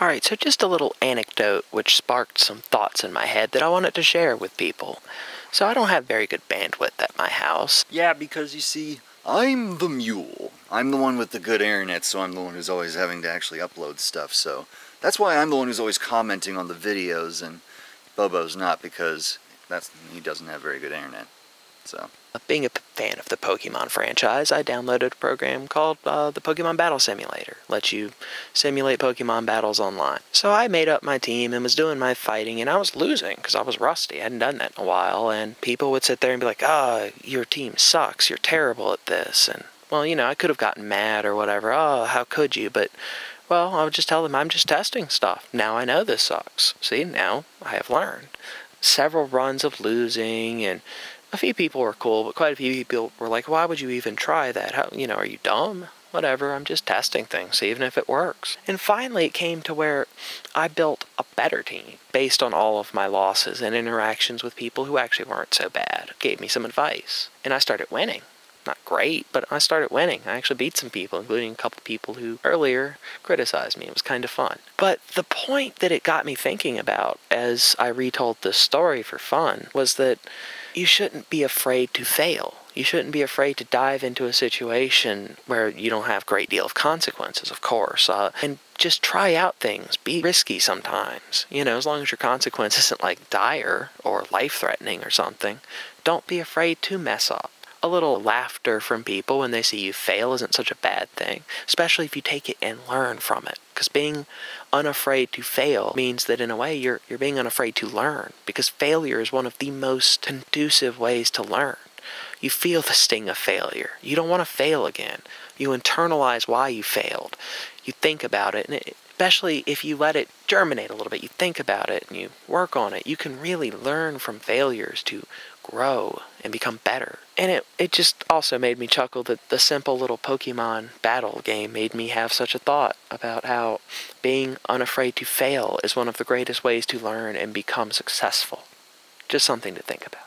Alright, so just a little anecdote which sparked some thoughts in my head that I wanted to share with people. So I don't have very good bandwidth at my house. Yeah, because you see, I'm the mule. I'm the one with the good internet, so I'm the one who's always having to actually upload stuff, so that's why I'm the one who's always commenting on the videos and Bobo's not because that's he doesn't have very good internet. So being a fan of the Pokemon franchise, I downloaded a program called uh, the Pokemon Battle Simulator. Lets you simulate Pokemon battles online. So I made up my team and was doing my fighting, and I was losing because I was rusty. I hadn't done that in a while, and people would sit there and be like, "Ah, oh, your team sucks. You're terrible at this." And well, you know, I could have gotten mad or whatever. Oh, how could you? But well, I would just tell them I'm just testing stuff. Now I know this sucks. See, now I have learned. Several runs of losing and a few people were cool, but quite a few people were like, "Why would you even try that? How, you know, are you dumb?" Whatever, I'm just testing things, even if it works. And finally, it came to where I built a better team based on all of my losses and interactions with people who actually weren't so bad. Gave me some advice, and I started winning not great, but I started winning. I actually beat some people, including a couple people who earlier criticized me. It was kind of fun. But the point that it got me thinking about as I retold this story for fun was that you shouldn't be afraid to fail. You shouldn't be afraid to dive into a situation where you don't have a great deal of consequences, of course, uh, and just try out things. Be risky sometimes. You know, as long as your consequence isn't like dire or life threatening or something, don't be afraid to mess up a little laughter from people when they see you fail isn't such a bad thing, especially if you take it and learn from it. Because being unafraid to fail means that in a way you're you're being unafraid to learn because failure is one of the most conducive ways to learn. You feel the sting of failure. You don't want to fail again. You internalize why you failed. You think about it, and it, especially if you let it germinate a little bit, you think about it and you work on it, you can really learn from failures to grow and become better. And it, it just also made me chuckle that the simple little Pokemon battle game made me have such a thought about how being unafraid to fail is one of the greatest ways to learn and become successful. Just something to think about.